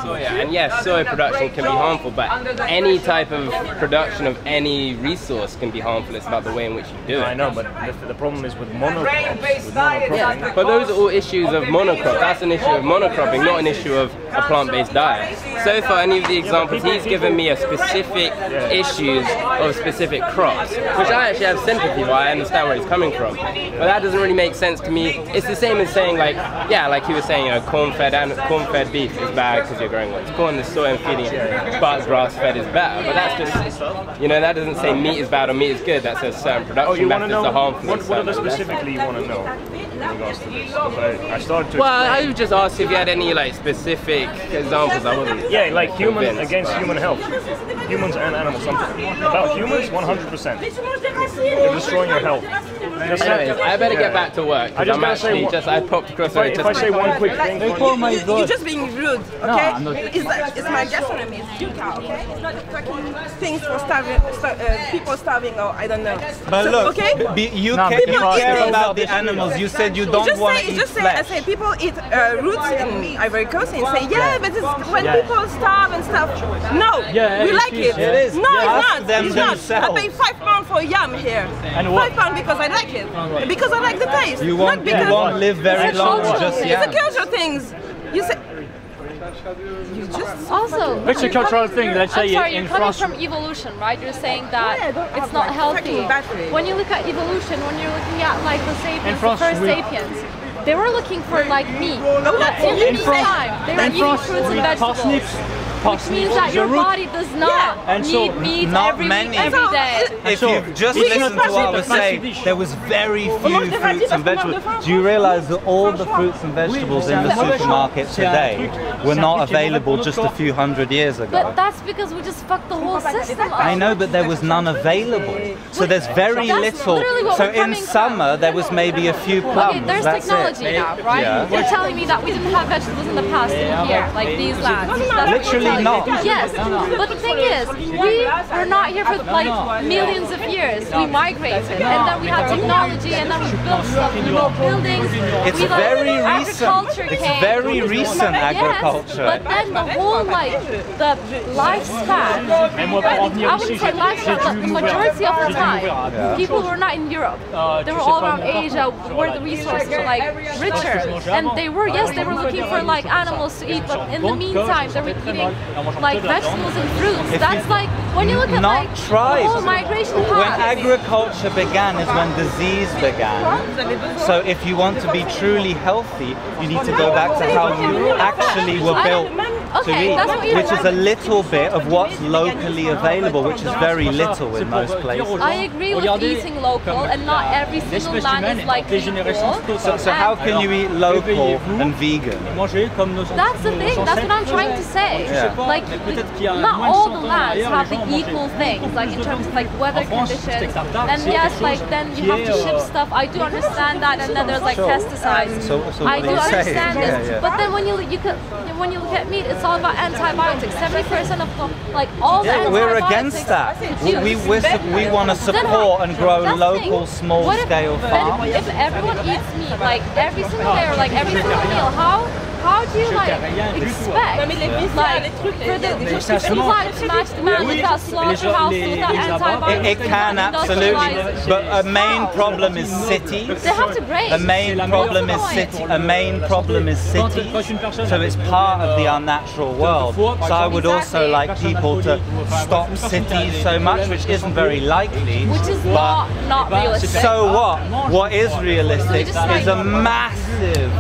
Soya, and yes, soy production can be harmful, but any type of production of any resource can be harmful. It's about the way in which you do it. I know, but the, the problem is with monocrops. With monocropping, Yeah, but those are all issues of monocrop. That's an issue of monocropping, not an issue of a plant-based diet. So far, any of the examples he's given me are specific issues of specific crops, which I actually have sympathy for. I understand where he's coming from. But that doesn't really make sense to me. It's the same as saying like, yeah, like he was saying, you know, corn-fed and corn-fed beef is bad because you're growing what's corn, the soy and feeding it, but grass-fed is better. But that's just, you know, that doesn't say meat is bad or meat is good. That says certain production Oh, you want to methods know are harmful. what, what other certain- specifically you want to know in to this? 'Cause I, started to. Well, I just ask if you had any like specific examples. I wasn't. Yeah, like human against human health. Humans and animals. Something. About humans, 100%. You're destroying your health. Just have- Anyways, I better get back to work. I just I'm gotta say actually one- just I popped across If I, the if I say one quick thing, You're just being rude, No, okay? I'm not- It's, like, it's my gastronomy, it's Yuka, okay? It's not talking things for starving, star, uh, people starving or I don't know. But So, look, okay? be, you, No, care, people you eat care things. about the animals. You said you don't just want say, to eat just say, I say people eat uh, roots in Ivory Coast and say, yeah, but it's when Yeah. people starve and stuff. No, Yeah, we it like is. it. It is. No, Yeah. it's not. them it's not. I pay five pounds for yam here. And what- Five pounds because I like it. Because I like the taste. You not won't, you because won't live very It's a long with cultural- just It's a cultural things. You say. You just Also, It's a you're cultural thing, let's I'm say sorry, in you're coming France- from evolution, right? You're saying that Yeah, it's not like, healthy. When you look at evolution, when you're looking at like the sapiens, the first we- sapiens, they were looking for like meat. But in In the France- meantime, they were in eating France, fruits and vegetables. parsnips. Which means that your root. body does not And so, need meat not every many. every day. If you've just listened to what I was saying, there was very few fruits and parce qu'on mange de vegetables. Do you realize that all the fruits and vegetables in the supermarket today were not available just a few hundred years ago? But that's because we just fucked the whole system up. I know, but there was none available. So there's very That's little. So in coming summer there was maybe a few plums. Okay, there's That's technology it. now, right? Yeah. You're telling me that we didn't have vegetables in the past in here, like these lands. That's what you're Literally telling me. not. Yes, but the thing is, we were not here for like millions of years. We migrated, and then we had technology, and then we built stuff, we built buildings. It's we, like, very recent. It's came. very recent Yes, agriculture. but then the whole like the lifespan. Mais moi, pour en venir I wouldn't say lifespan, but the majority of the time, people were not in Europe. They were all around Asia, where the resources were like richer, c'est ce que je mangeais and they were yes, they were looking for like animals to eat, but in the meantime, they were eating mal en mangeant like que de la viande. vegetables and fruits. If That's like when you look at Not like the tribes. whole migration When agriculture began is when disease began. So if you want to be truly healthy, you need to go back to how you actually were built Okay, eat, that's what which is a little bit of what's locally available, which is very little in most places. I agree with eating local, and not every single land is like en equal. So, so how can you eat local and vegan? Manger comme nos That's the thing. That's what I'm trying to say. Yeah. Like, peut-être qu'il y a not all the lands have the equal things, like in terms of like weather conditions. And yes, like then you have to ship euh, stuff. I do understand that, and then there's like pesticides. so- so I do are you saying? understand Yeah, this, yeah. but then when you you could, when you look at meat, it's all about antibiotics. Seventy percent of the, like all the Yeah, we're against that. We, we, we want to support and grow the thing. local, small if- scale farms. If everyone eats meat like every single day or like every single meal, how how do you like expect Non, mais les vis, like les trucs, for the les- les- supply to match demand without slaughterhouses, without antibiotics? It, it can absolutely, but a main problem is cities. They have to graze. A main problem is That's the point. city. A main problem is cities. So it's part of the unnatural world. So I would also like people to stop cities so much, which isn't very likely. Which is but not not realistic. so what? What is realistic just is a massive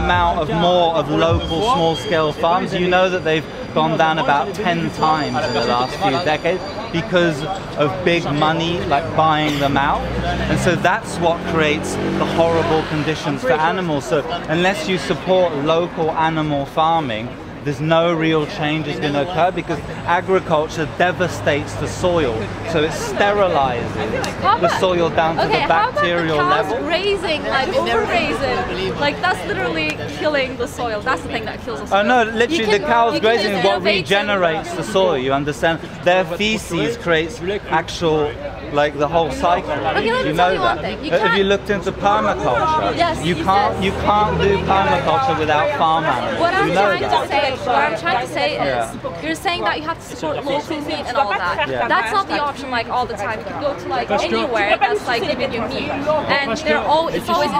amount of more of local small-scale farms. You know that they've gone down about 10 times in the last few decades because of big money like buying them out. And so that's what creates the horrible conditions for animals. So unless you support local animal farming, there's no real change is going to occur because agriculture devastates the soil. So it sterilizes How the soil down to okay, the how about the cows level. grazing, like overgrazing? Like that's literally killing the soil. That's the thing that kills the oh, soil. Oh no, You literally can- the cows grazing is what regenerates the soil, you understand? Their feces creates actual, like the whole cycle. Okay, let you know you that? thing. You Uh, Have you looked into permaculture? Yes, You can't, says- you can't do permaculture without farm animals. What I'm you know trying that? to say, what I'm trying to say is, Yeah. you're saying that you have to support local meat and all that. Yeah. That's not the option like all the time. You can go to like anywhere that's like giving you meat, and they're all it's always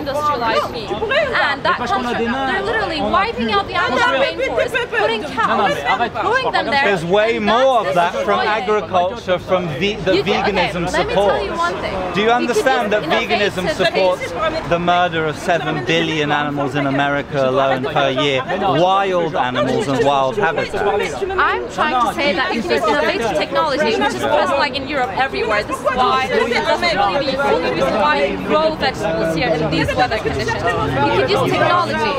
industrialized meat, and that comes from they're literally wiping out the Amazon rainforest, putting cows, growing them there. There's way more of that from agriculture, from ve- the vegan veganism okay, let me supports. tell you one thing. Do you We could understand that veganism to the supports the murder of 7 billion animals in America alone per year? Wild animals and wild habitats. I'm trying to say that if there's innovative technology, which is present like in Europe everywhere, this is why it doesn't really be the only reason why you grow vegetables here in these weather conditions. You could use technology,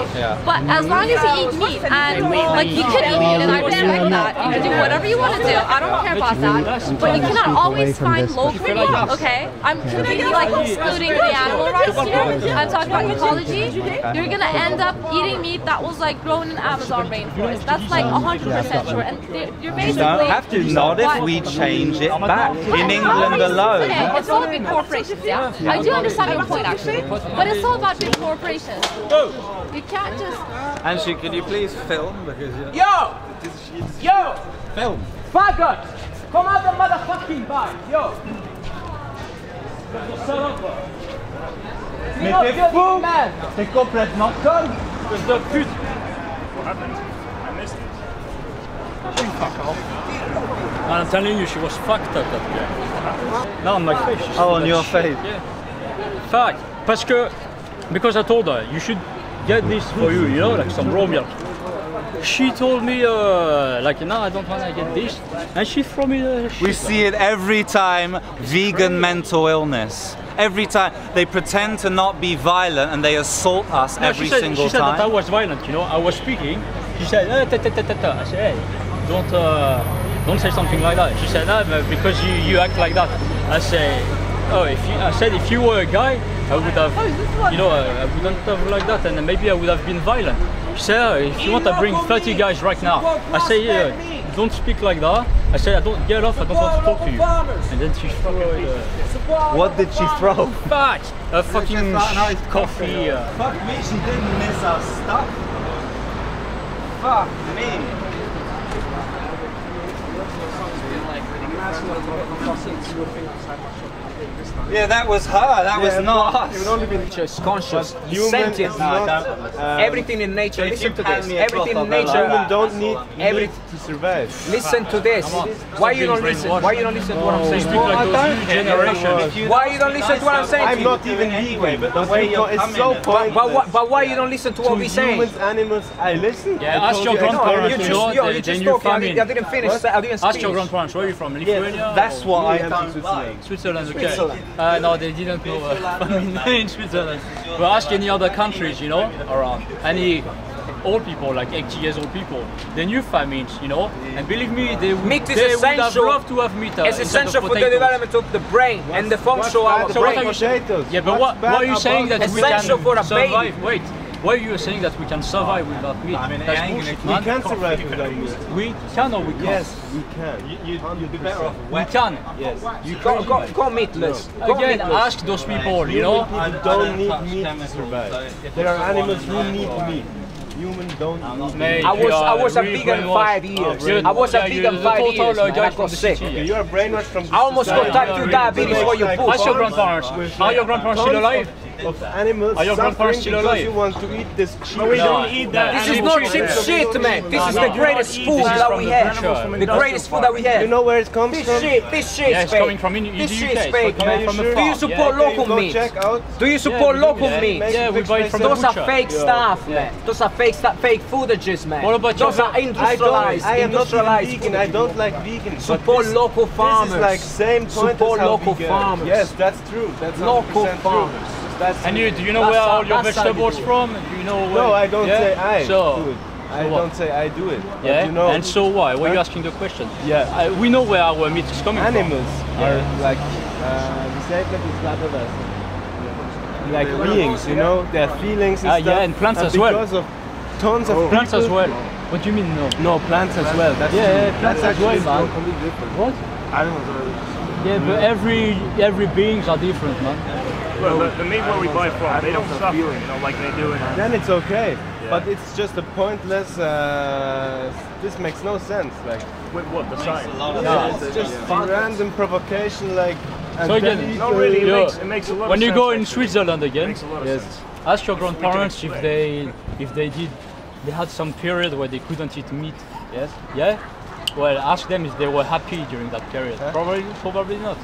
but as long as you eat meat, and like you could eat meat, and I respect that. You can do whatever you want to do. I don't care about that, but you cannot always find local meat. Okay, I'm completely like excluding the animal rights here. I'm talking about ecology. You're gonna end up eating meat that was like grown in Amazon rainforest. That's like 100% sure, and you're You basically. don't have to, not if we change it back. In England alone. Okay, it's all big corporations, yeah. I do understand your point actually, but it's all about big corporations. You can't just. Angie, could you please film? Because you Yo! Yo! Film. Five Faggots! Come out the motherfucking bike! Yo! Mais t'es fou T'es complètement con Fils de pute What happened? I missed it. Fuck off. I'm telling you, she was fucked up that day. No, on my face. Oh, on your face. Yeah. Fuck. Parce que, because I told her, you should get this for you, you know, like some raw milk. She told me, uh, like, no, I don't want to get this. And she threw me the shit. We see it every time vegan mental illness. Every time they pretend to not be violent and they assault us No, every she said, single she said time. that I was violent, you know. I was speaking. She said, eh, ta, ta, ta, ta, ta. I said, hey, don't, uh, don't say something like that. She said, no, because you, you act like that. I say, oh, if you, I said, if you were a guy, I would have, you know, I, I wouldn't have like that, and maybe I would have been violent. She said, oh, if you want, I bring 30 guys right now. I say, yeah, don't speak like that. I said, I don't get off. I don't want to talk to you. And then she threw away the. What did she throw? Fuck! A fucking coffee. Uh, Fuck me, she didn't miss our stuff. Fuck me. Yeah, that was her. That was not us. Conscious, conscious, human sentient. is not, um, Everything in nature, if listen to this. Everything in nature. Human don't need Every, meat to survive. listen to this. Why you don't listen? Why you don't listen to what I'm saying? speak like those new generation. Why you don't listen to what I'm saying? to I'm not even vegan, but the way it's so But, pointless. but, why- but why you don't listen to what to we saying? humans, animals, I listen. Yeah, I ask told your you don't grandparents, you you just- know, yo, they, you they just knew talking, I famine. didn't- I didn't finish, I didn't Ask speak. your grandparents, where are you from? Lithuania? That's or- what I Yeah, don't Switzerland. like. Switzerland, okay. Switzerland. Uh, no, they didn't know uh, famine in Switzerland. But ask any other countries, you know, around. Any old people, like 80 years old people, they knew famines, you know. And believe me, they would, Meat is they would have loved to have meat. Uh, It's essential for the development of the brain and the function of our So what are brain. you saying? Yeah, but What's what, bad what are you saying about that we Essential can for a survive? baby. Wait, why are you saying that we can survive without meat? I mean, That's bullshit, gonna- We man. can survive without meat. We can or we can't? Yes, we can. You, you'd be better off We can. Yes. You Go, go, go meatless. Go Again, meatless. ask those people, you know. People don't need meat to survive. There are animals who need meat. Humans don't need Mate, meat. I was you I was a vegan five years. Oh, you're- I was a yeah, you're vegan five years. man. I from got the sick. city. You are brainwashed from I almost got society. type 2 diabetes for your poop. Ask your grandparents. Are your grandparents still alive? Of, of animals Are your grandparents suffering still because alive? you want to eat this cheap. But we don't eat that. This is not cheap shit, man. This is the greatest food that we have. The greatest food that we have. You know where it comes This from? shit, this shit Yeah, is it's fake. coming from in- This the shit UK, is it's fake, man. Do you support local meat? Do you support local meat? Yeah, we buy it from the Those are fake stuff, man. Those are fake stuff, fake foodages, man. What about Those are I don't. industrialized, I am not even industrialized. vegan. I don't like vegan. but Support local farmers. This is like same point Support as local vegan- farmers. Yes, that's true. That's Local 100% true. farmers. That's And you, do you know where all your that's how you vegetables from? Do you know where? No, I don't yeah? say I so, do it. I so don't say I do it. Yeah, you know, and so why? Why are you asking the question? Yeah. Uh, we know where our meat is coming animals from. are Yeah. like uh, we say that it's not like beings, you know, their feelings and Ah, stuff. yeah, and plants as well. Because of tons of Plants as well. What do you mean no? No, plants as well. That's Yeah, yeah, plants as well, man. completely different. What? Animals are. Yeah, but every every beings are different, man. Well, the, the meat where we buy from, they don't suffer, you know, like they do in. Then it's okay. But it's just a pointless. Uh, this makes no sense. Like. With what? The science? Yeah, it's just random provocation, like. and So again, eat, No, really, it makes, it makes a lot when of you sense. go in actually. Switzerland It again, makes a lot of Yes. sense. ask your grandparents if they if they did they had some period where they couldn't eat meat. Yes. Yeah. Well, ask them if they were happy during that period. Huh? Probably, probably not.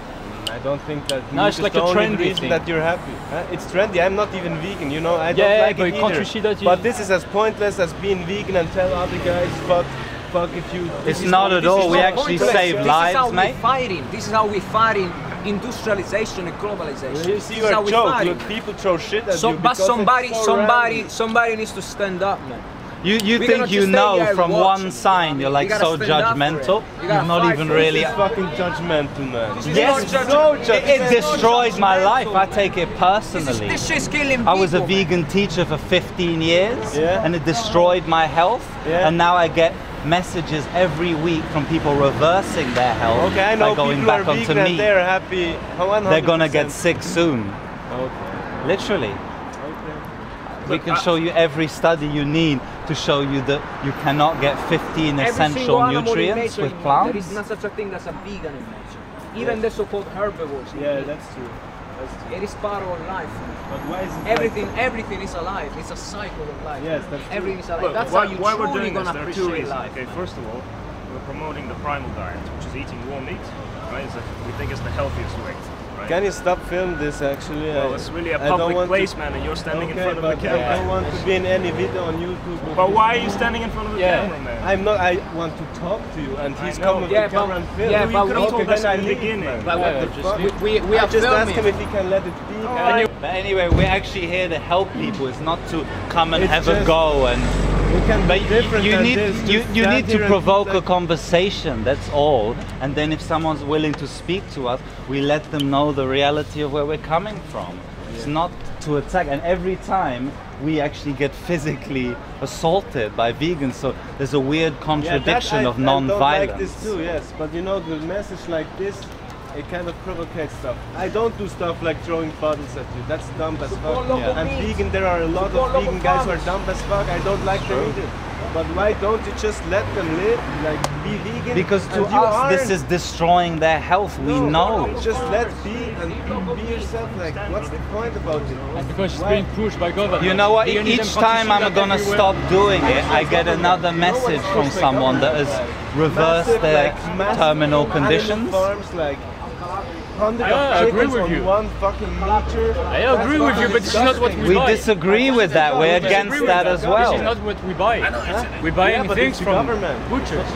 I don't think that No, meat it's is like the a only trendy reason thing. that you're happy. Huh? It's trendy. I'm not even vegan, you know. I don't Yeah, like but it can't either. you see that you- But this is as pointless as being vegan and tell other guys fuck, fuck if you. It's not at all. We actually pointless. save this lives, is how mate. we're fighting. This is how we're fighting industrialization and globalization. You This see is your how we're joke. Look, people throw shit at So, you. but somebody, somebody, random. somebody needs to stand up, man. You you We're think you know from watch one it. sign you're like You so stand up for it. judgmental. You gotta You've not even really. This is fucking judgmental, man. This Yes, not it's judgmental. so It, judgmental. it destroyed my life. I take it personally. This shit's killing I was a people, man. vegan teacher for 15 years, Yeah. and it destroyed my health. Yeah. And now I get messages every week from people reversing their health Okay, I know by going people back are onto vegan and meat. they're happy. 100%. They're gonna get sick soon. Okay. Literally. Okay. We can show you every study you need to show you that you cannot get 15 Every essential nutrients with plants. There is not such a thing as a vegan in nature. Even the so-called herbivores. Yeah, nature. that's true. That's true. It is part of life. But why is it like- Everything, everything is alive. It's a cycle of life. Yes, that's true. Everything is alive. Look, That's why, how you why we're doing this, gonna there are two appreciate reasons. life. Okay, first of all, we're promoting the primal diet, which is eating raw meat. Right? It's a, we think it's the healthiest way. Right? Can you stop film this actually? Well, I- it's really a don't public place, to... man, and you're standing okay, in front of but the camera. I don't want to be in any video on YouTube. But why are you standing in front of the Yeah. camera, man? I'm not. I want to talk to you, and he's coming with Yeah, the camera and film. yeah, You but could've we- told that's us in the beginning. But What yeah, the just fuck? leave. We- we are just filming. asked him if he can let it be. But anyway, we're actually here to help people. It's not to come and have a go and. We can But you, you need this. you, you need to provoke a conversation. That's all. And then if someone's willing to speak to us, we let them know the reality of where we're coming from. It's not to attack. And every time we actually get physically assaulted by vegans, so there's a weird Yeah, contradiction I- of I don't non-violence. like this too, yes. But you know, the message like this, it kind of provocates stuff. I don't do stuff like throwing bottles at you. That's dumb as fuck. Support local And meat. vegan, there are a lot Support of local vegan guys who are dumb as fuck. I don't like them either. But why don't you just let them live, like be vegan? Because to us, this aren't- is destroying their health. We know. Just let be and be yourself. Like, what's the point about it? And because it's Why- being pushed by government. You know what? Veganism Each time I'm gonna everywhere. stop doing it, I get another message from someone that has reversed Massive, their like, massive terminal animal conditions. Farms, like, hundreds Yeah, I uh, of agree chickens with on you. one fucking meter. I agree with you, but this is not what we, We buy. disagree with that. We're We against disagree with that as well. This well. is not what we buy. We buy yeah, but things from government. butchers.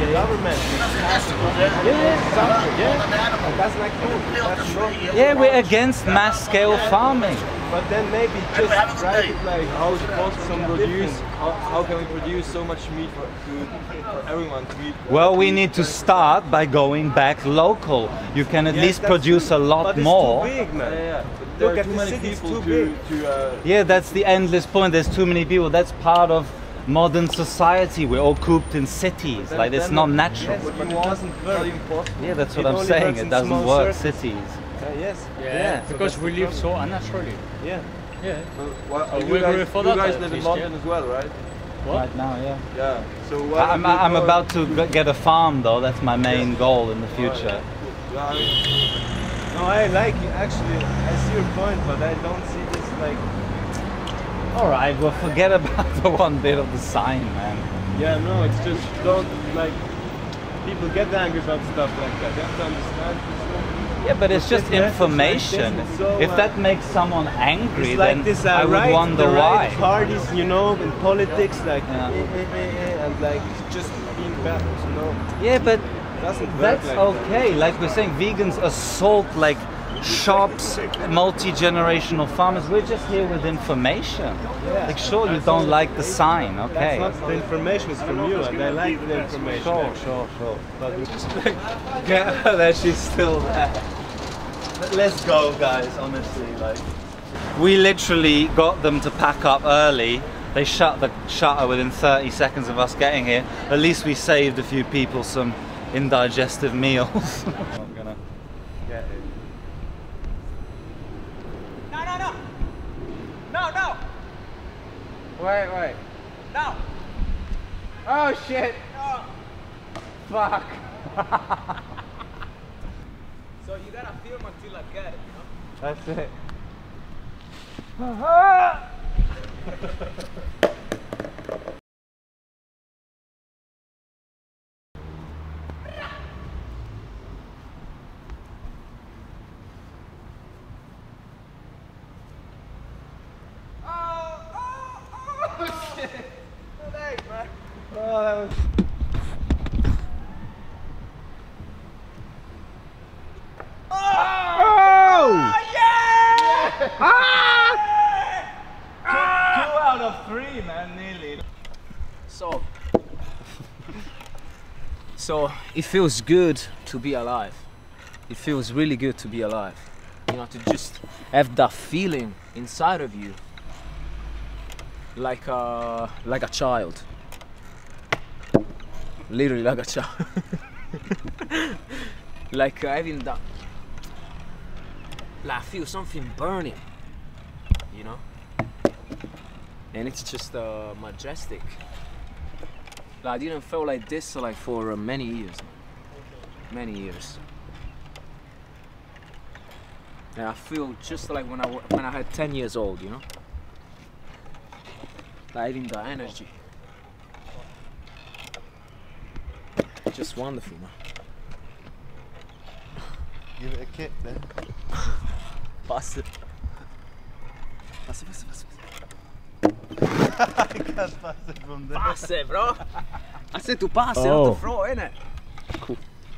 The government. Yeah, yeah. Yeah. That's like cool. That's. Yeah, we're against mass scale farming. But then maybe just try it like How is it possible to something produce? How, how can we produce so much meat for, to, for everyone to eat? Well, we need to start by going back local. You can at Yes, least that's produce a true. lot but it's more. Too big, man. Yeah, yeah. There Look are at too the many city, it's people too big. to uh, Yeah, that's the endless point. There's too many people. That's part of modern society. We're all cooped in cities. then- Like it's not natural. Yes, but it doesn't work. not impossible. Yeah, that's It what I'm saying. It doesn't work circles. cities. Uh, yes. Yeah, so because that's we live so problem. unnaturally. Yeah. Yeah. Well, why- Oh, you guys, for you guys at live in London yeah. as well, right? What? Right now, yeah. Yeah. So why I'm, I'm go- about to get a farm though. That's my main goal in the future. Yeah, No, I like it. Actually, I see your point, but I don't see this like. All right, well, forget about the one bit of the sign, man. Yeah, no, it's just don't like. People get angry about stuff like that. You have to understand. Yeah, but it's just information. so, If that makes someone angry, like then this uh, I would right, wonder the why. right parties, you know, in politics, like Yeah. eh, eh, eh, and like just being bad, you know. Yeah, but that's like okay. Like we're saying, vegans assault like shops, multi-generational farmers. We're just here with information. Yeah. Like, sure, you don't like the sign, okay? That's not the information is from you, and I like the information. Sure, sure, sure. But we just get her there. She's still there. Let's go, guys. Honestly, like we literally got them to pack up early. They shut the shutter within 30 seconds of us getting here. At least we saved a few people some indigestive meals. I'm gonna get it. No, no, no. No, no. Wait, wait. No. Oh shit. Fuck. So you gotta film until I get it, you know? That's it. Ah! go. Oh! Two out of three, man, nearly. So, so it feels good to be alive. It feels really good to be alive. You know, to just have that feeling inside of you, like a like a child. Literally like a child. like uh, having that. Like I feel something burning. You know. And it's just uh, majestic. Like, I didn't feel like this like for uh, many years, many years. And I feel just like when I when I had 10 years old, you know, like having the energy. Just wonderful, man. Give it a kick then. Pass it. Pass it, pass it, pass it. I can't pass it from there. Pass it, bro. I said to pass it, Oh. not to throw, innit?